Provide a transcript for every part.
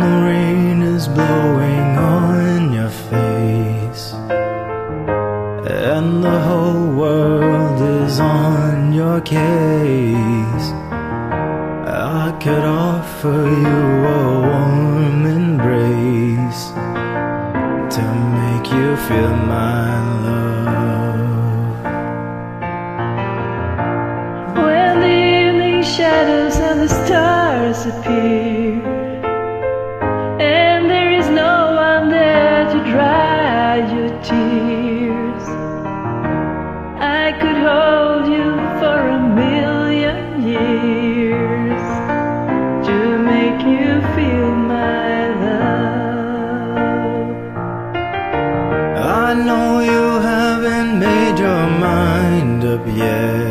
the rain is blowing on your face and the whole world is on your case. I could offer you a warm embrace to make you feel my love. When the evening shadows and the stars appear. Tears, I could hold you for a million years to make you feel my love. I know you haven't made your mind up yet,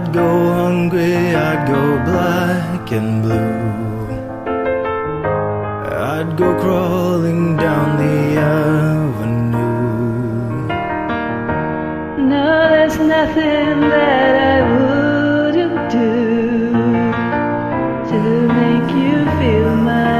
I'd go hungry, I'd go black and blue. I'd go crawling down the avenue. No, there's nothing that I wouldn't do to make you feel my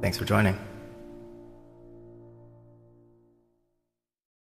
Thanks for joining.